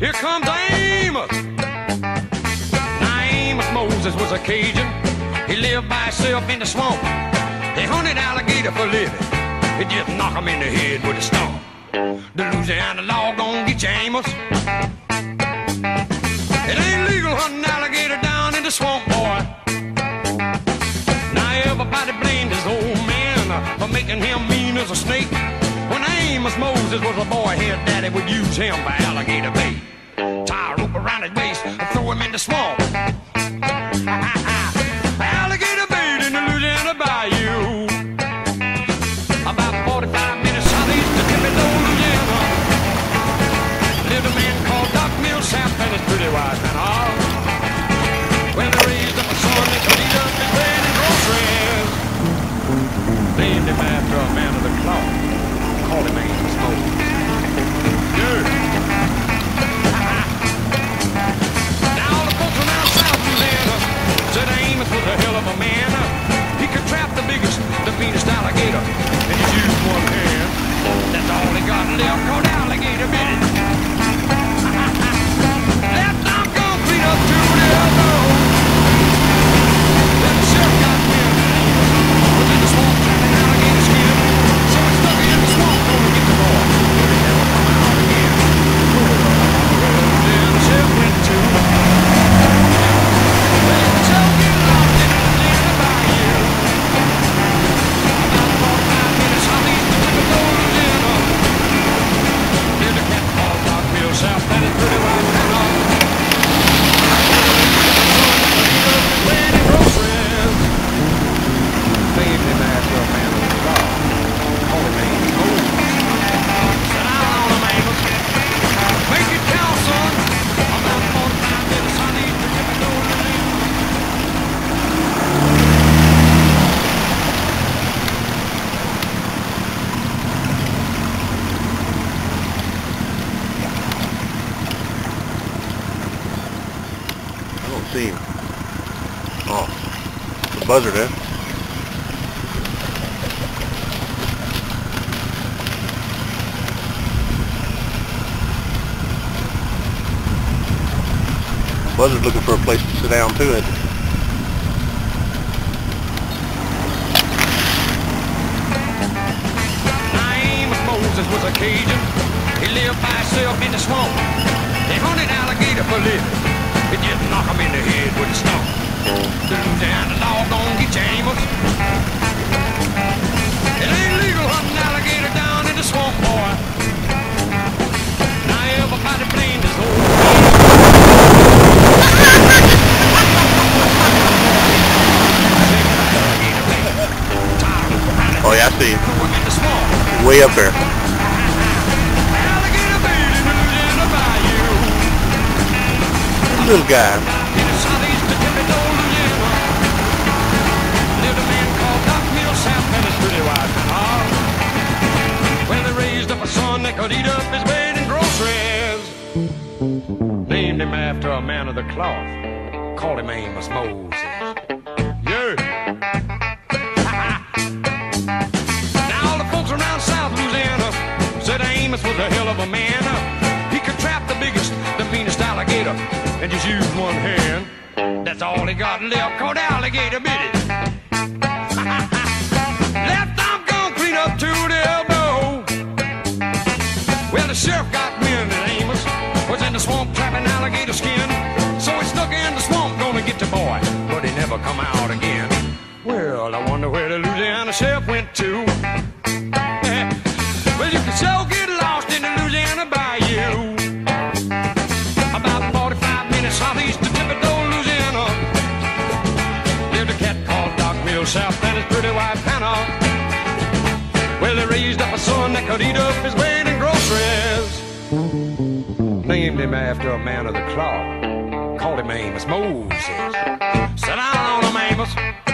Here comes Amos. Now, Amos Moses was a Cajun. He lived by himself in the swamp. They hunted alligator for living. They just knock him in the head with a stump. The Louisiana law gon' get you, Amos. It ain't legal hunting alligator down in the swamp, boy. Now everybody blamed his old man for making him mean as a snake. Moses was a boy, his daddy would use him for alligator bait. Tie a rope around his waist and throw him in the swamp. I don't see him. Oh, the buzzard, eh? Buzzard's looking for a place to sit down too, isn't? Moses was a Cajun. He lived by himself in the swamp. They hunted alligator for living. It just knock him in the head with a stump. The Louisiana law gon' get you, Amos. It ain't legal hunting alligator down in the swamp, boy. Now everybody blamed his old man. Alligator bait. Tie a rope around his Oh yeah, I see him. throw him in the swamp. Way up there. And all. Well, they raised up a son that could eat up his groceries. Named him after a man of the cloth. Called him Amos Moses. Yeah. now all the folks around South Louisiana said Amos was a hell of a man. Just use one hand. That's all he got left, called alligator bit it. Left arm gone clean up to the elbow. Well, the sheriff got wind that Amos was in the swamp trapping alligator skin. So he snuck in the swamp, gonna get the boy, but he never come out again. Well, I wonder where the Louisiana sheriff went to. Doc and his pretty wife Hannah. Well, they raised up a son that could eat up his weight in groceries. Named him after a man of the cloth. Called him Amos Moses. Sit down Amos.